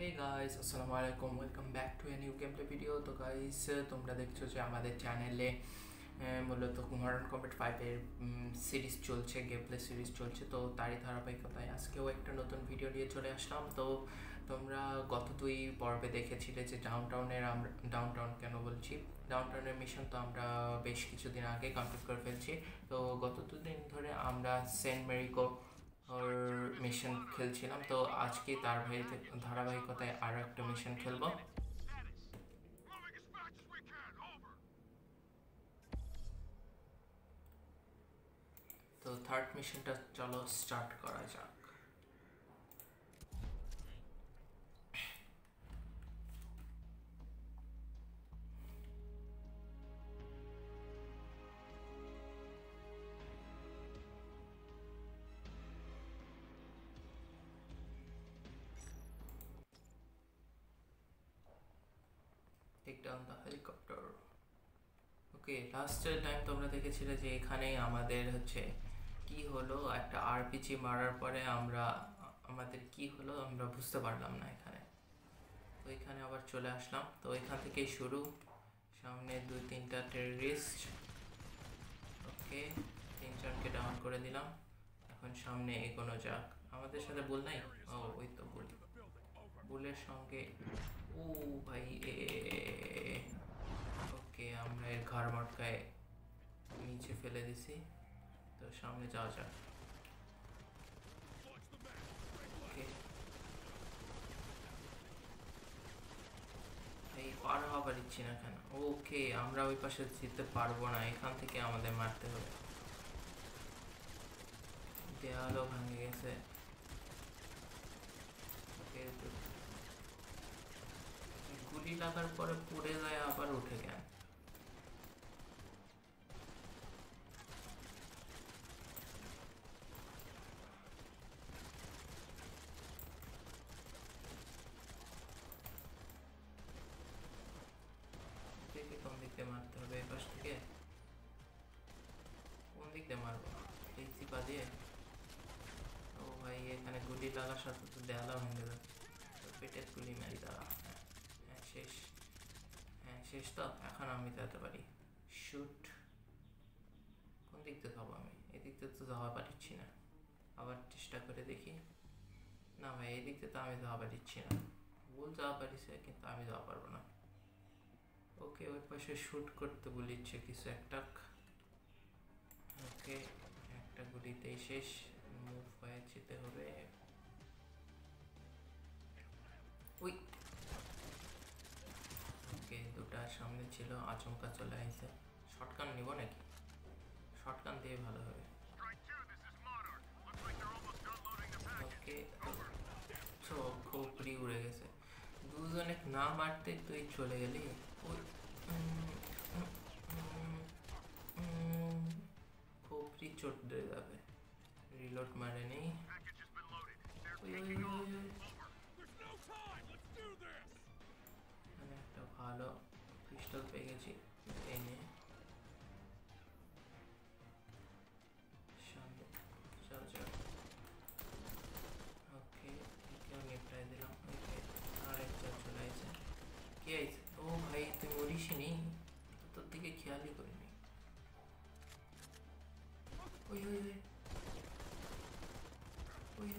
Hey guys, আসসালামু আলাইকুম welcome back to a new game play video তো guys তোমরা দেখছ যে আমাদের চ্যানেলে মূলত মডার্ন কম্বেট ফাইভের সিরিজ চলছে গেম প্লে সিরিজ চলছে। তো তারই ধারাবাহিকতায় আজকেও একটা নতুন ভিডিও নিয়ে চলে আসলাম। তো তোমরা গত দুই পর্বে দেখেছিলে যে ডাউন টাউনের আমরা ডাউন টাউন কেন বলছি? ডাউন টাউনের মিশন তো আমরা বেশ কিছুদিন আগে কমপ্লিট করে ফেলছি। তো গত দুদিন ধরে আমরা সেন্ট মেরিকো ওর মিশন খেলছিলাম, তো আজকে তার ভাই ধারাবাহিকতায় আরও একটা মিশন খেলব. তো থার্ড মিশনটা চলো স্টার্ট করা যাক take down the helicopter. Okay last time তোমরা দেখেছিলে যে এখানেই আমাদের হচ্ছে কি হলো? একটা আরপিজি মারার পরে আমরা, আমাদের কি হলো আমরা বুঝতে পারলাম না এখানে। তো এখানে আবার চলে আসলাম। তো এখান থেকেই শুরু। সামনে দুই তিনটা টেররিস্ট ওকে তিন চারকে ডাউন করে দিলাম। এখন সামনে এগোনো যাক। আমাদের সাথে বল নাই? ও, ওই তো বল বুলের সঙ্গে ও ভাই এ ওকে আমরা এর ঘাড় মটকায় নিচে ফেলে দিছি তো সামনে যাওয়া যাক এই পার হওয়া পারছি না কেন ওকে আমরা ওই পাশে যেতে পারব না এখান থেকে আমাদের মারতে হবে দেয়ালও ভাঙে গেছে ওকে গুলি লাগার পরে পড়ে যায়, আবার উঠে গেল দেখি কোন দিক দিয়ে মারতে হবে, এই পাশ থেকে? কোন দিক দিয়ে মারবো? এই চিপা দিয়ে? ও ভাই, এখানে গুলি লাগার সাথে তো দেয়ালা ভেঙে যাচ্ছে। তো পেটের গুলি মারি দাঁড়া হ্যাঁ হ্যাঁ। শেষ। হ্যাঁ শেষ তো? এখন আমি যেতে পারি। শুট। কোন দিক দিয়ে যাব আমি? এদিক দিয়ে তো যাওয়া পারছি না। আবার চেষ্টা করে দেখি। না ভাই, এদিক দিক দিয়ে তো আমি যাওয়া পারছি না। ভুল যাওয়া পারিছে, কিন্তু আমি যাওয়া পারব না। ওকে, ওই পাশে শ্যুট করতে বলিচ্ছে কিছু একটা। ওকে, একটা গুলিতেই শেষ। মুভ হয়ে যেতে হবে। তার সামনে ছিল আচমকা চলে আইসে শটকান নিব নাকি? শটকান দিয়ে ভালো হবে। খোপড়ি উড়ে গেছে। দুজনে না মারতে তুই চলে গেলি? ওই খোপড়ি চোট দিয়ে যাবে। রিলোড মারে মানে একটা ভালো পিস্তল পেয়ে গেছি এই তোর দিকে খেয়ালই করিনি। ওই ওই ওই। ওই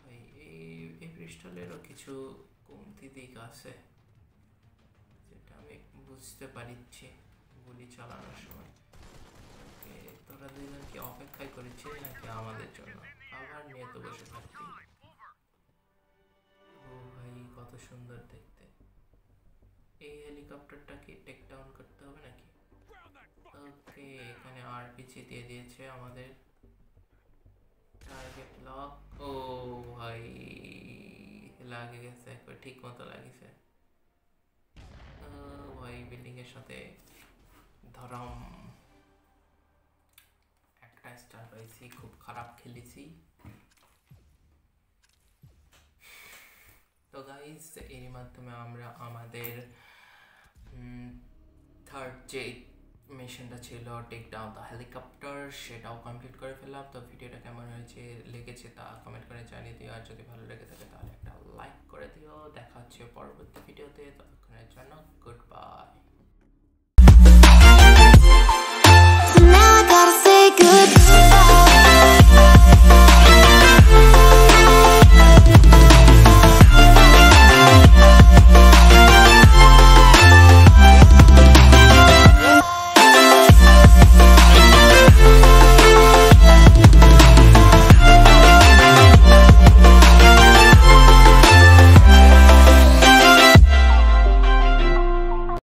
ভাই এই এই পিস্টলেরও কিছু কমতি দিক আছে। যেটা আমি বুঝতে পারিচ্ছি, গুলি চালানোর সময়। তোরা দুজন কি অপেক্ষায় করেছিলি নাকি আমাদের জন্য? আবার নিয়ে তো বসে থাকতি ও ভাই, কত সুন্দর দেখতে। এই হেলিকপ্টারটাকে টেক ডাউন করতে হবে নাকি. ওকে, এখানে আরপিজি দিয়ে দিয়েছে আমাদের। টার্গেট লক ও ভাই। লাগে গেছে ঠিক মতো লাগিছে। ওই বিল্ডিংয়ের সাথে ধরম একটা স্টার পাইছি, খুব খারাপ খেলেছি। তো গাইস এর মাধ্যমে আমরা আমাদের থার্ড যে মিশনটা ছিল টেক ডাউন দ্য হেলিকপ্টার সেটাও কমপ্লিট করে ফেললাম। তো ভিডিওটা কেমন হয়েছে, লেগেছে তা কমেন্ট করে জানিয়ে দিও। আর যদি ভালো লেগে থাকে তাহলে লাইক করে দিও দেখা হচ্ছে পরবর্তী ভিডিওতে ততক্ষণের জন্য গুড বাই